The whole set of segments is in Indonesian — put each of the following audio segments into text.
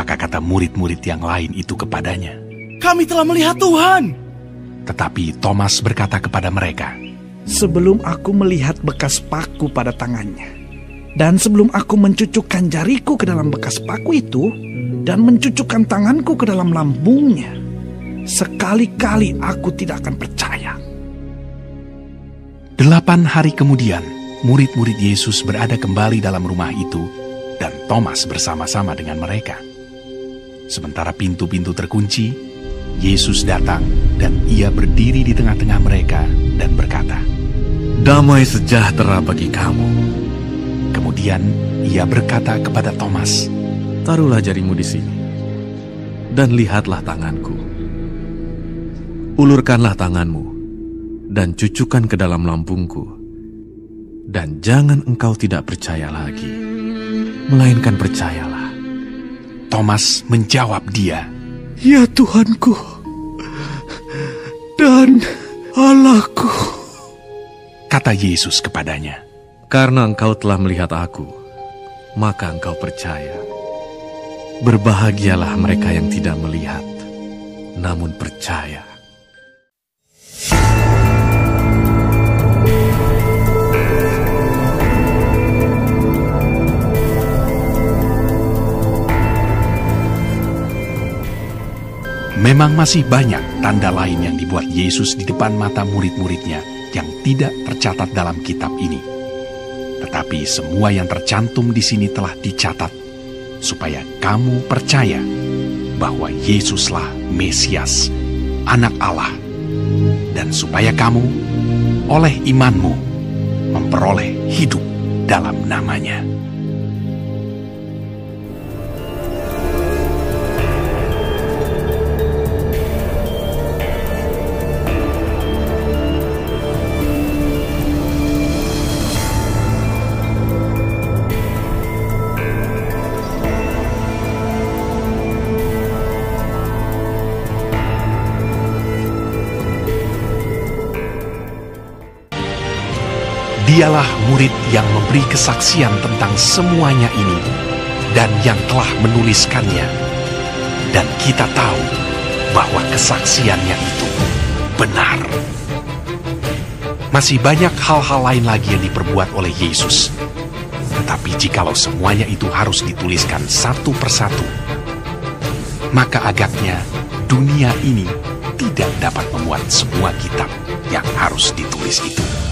Maka kata murid-murid yang lain itu kepadanya, Kami telah melihat Tuhan. tetapi Thomas berkata kepada mereka, Sebelum aku melihat bekas paku pada tangannya, dan sebelum aku mencucukkan jariku ke dalam bekas paku itu, dan mencucukkan tanganku ke dalam lambungnya, sekali-kali aku tidak akan percaya. Delapan hari kemudian, murid-murid Yesus berada kembali dalam rumah itu, dan Thomas bersama-sama dengan mereka. Sementara pintu-pintu terkunci, Yesus datang dan ia berdiri di tengah-tengah mereka dan berkata, Damai sejahtera bagi kamu. Kemudian ia berkata kepada Thomas, Taruhlah jarimu di sini, dan lihatlah tanganku. Ulurkanlah tanganmu, dan cucukkan ke dalam lambungku. Dan jangan engkau tidak percaya lagi, melainkan percayalah. Thomas menjawab dia, Ya Tuhanku, dan Allahku. kata Yesus kepadanya, Karena engkau telah melihat aku, maka engkau percaya. Berbahagialah mereka yang tidak melihat, namun percaya. Memang masih banyak tanda lain yang dibuat Yesus di depan mata murid-muridnya yang tidak tercatat dalam kitab ini. Tetapi semua yang tercantum di sini telah dicatat, supaya kamu percaya bahwa Yesuslah Mesias, Anak Allah, dan supaya kamu oleh imanmu memperoleh hidup dalam namanya. Dialah murid yang memberi kesaksian tentang semuanya ini dan yang telah menuliskannya. Dan kita tahu bahwa kesaksiannya itu benar. Masih banyak hal-hal lain lagi yang diperbuat oleh Yesus. Tetapi jikalau semuanya itu harus dituliskan satu persatu, maka agaknya dunia ini tidak dapat memuat semua kitab yang harus ditulis itu.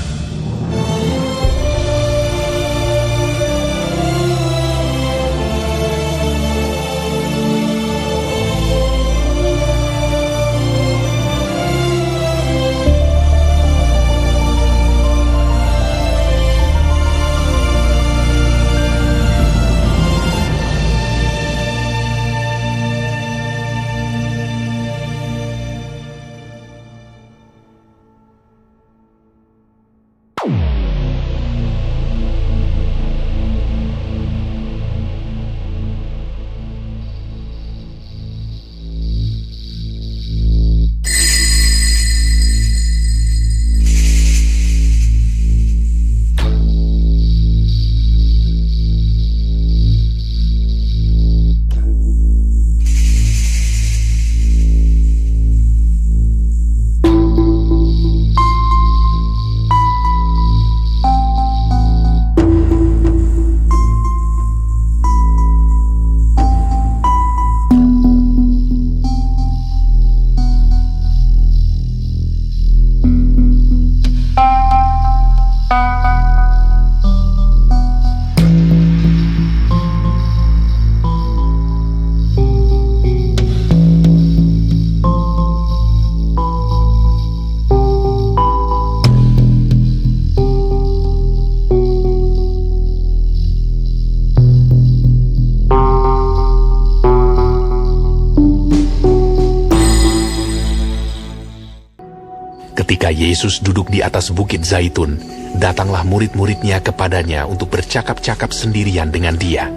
Ketika Yesus duduk di atas bukit Zaitun, datanglah murid-muridnya kepadanya untuk bercakap-cakap sendirian dengan dia.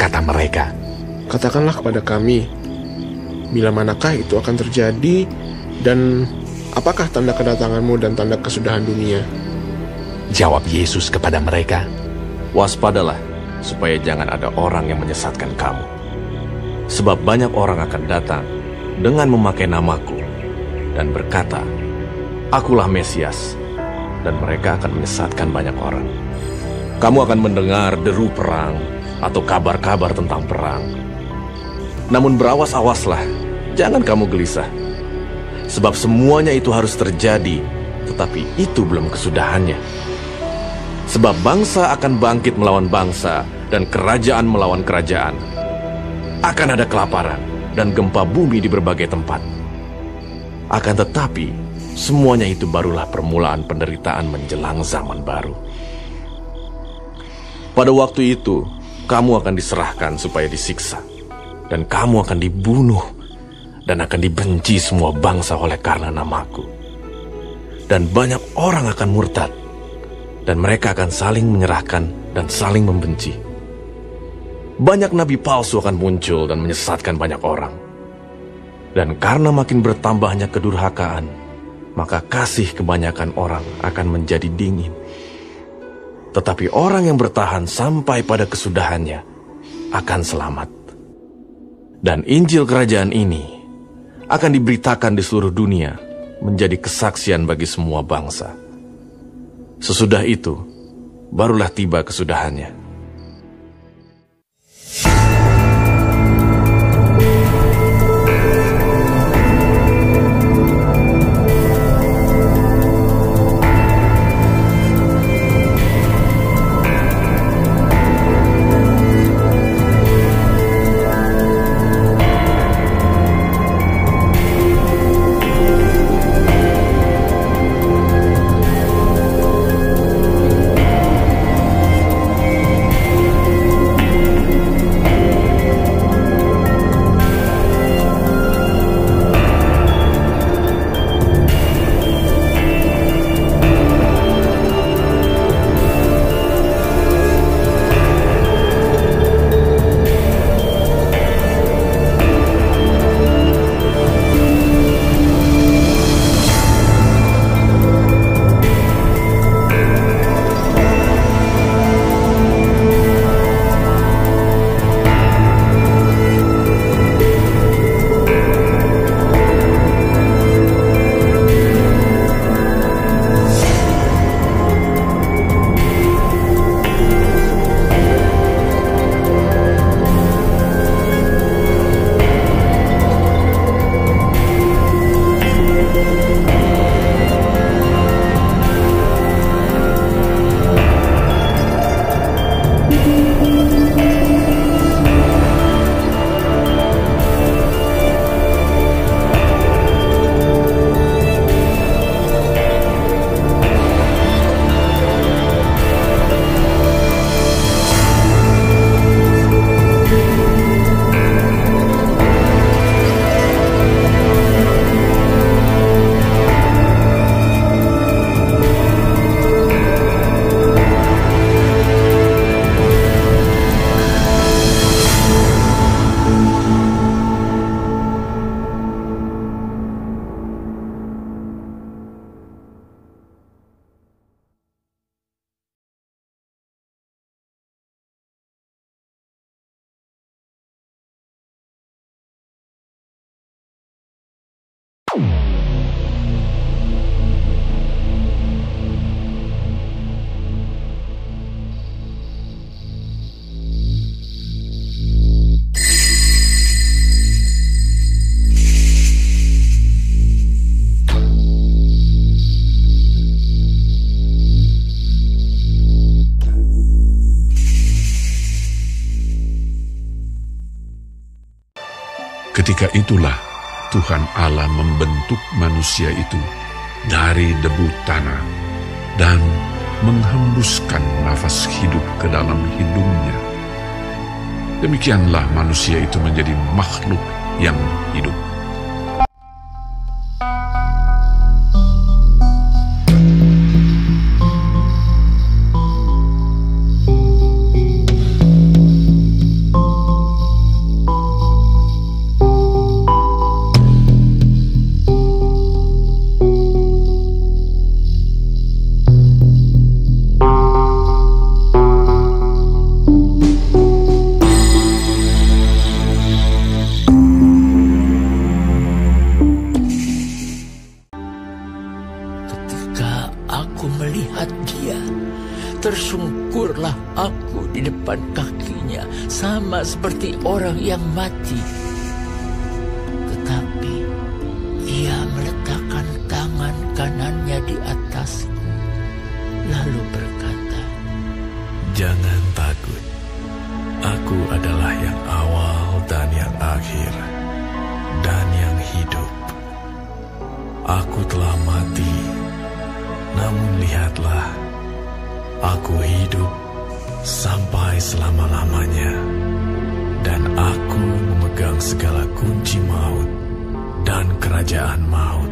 Kata mereka, Katakanlah kepada kami, bila manakah itu akan terjadi, dan apakah tanda kedatanganmu dan tanda kesudahan dunia? jawab Yesus kepada mereka, Waspadalah, supaya jangan ada orang yang menyesatkan kamu. Sebab banyak orang akan datang dengan memakai namaku dan berkata, Akulah Mesias, dan mereka akan menyesatkan banyak orang. Kamu akan mendengar deru perang atau kabar-kabar tentang perang. Namun berawas-awaslah, jangan kamu gelisah. Sebab semuanya itu harus terjadi, tetapi itu belum kesudahannya. Sebab bangsa akan bangkit melawan bangsa, dan kerajaan melawan kerajaan. Akan ada kelaparan dan gempa bumi di berbagai tempat. Akan tetapi, semuanya itu barulah permulaan penderitaan menjelang zaman baru. Pada waktu itu, kamu akan diserahkan supaya disiksa, dan kamu akan dibunuh, dan akan dibenci semua bangsa oleh karena namaku. Dan banyak orang akan murtad, dan mereka akan saling menyerahkan dan saling membenci banyak nabi palsu akan muncul dan menyesatkan banyak orang. Dan karena makin bertambahnya kedurhakaan, maka kasih kebanyakan orang akan menjadi dingin. Tetapi orang yang bertahan sampai pada kesudahannya akan selamat. Dan Injil kerajaan ini akan diberitakan di seluruh dunia menjadi kesaksian bagi semua bangsa. Sesudah itu, barulah tiba kesudahannya. Ketika itulah Tuhan Allah membentuk manusia itu dari debu tanah dan menghembuskan nafas hidup ke dalam hidungnya. Demikianlah manusia itu menjadi makhluk yang hidup. Tersungkurlah aku di depan kakinya, sama seperti orang yang mati. Tetapi ia meletakkan tangan kanannya di atasku, lalu berkata, Jangan takut, aku adalah yang awal dan yang akhir, dan yang hidup. Aku telah mati, namun lihatlah, aku hidup sampai selama-lamanya, dan aku memegang segala kunci maut dan kerajaan maut.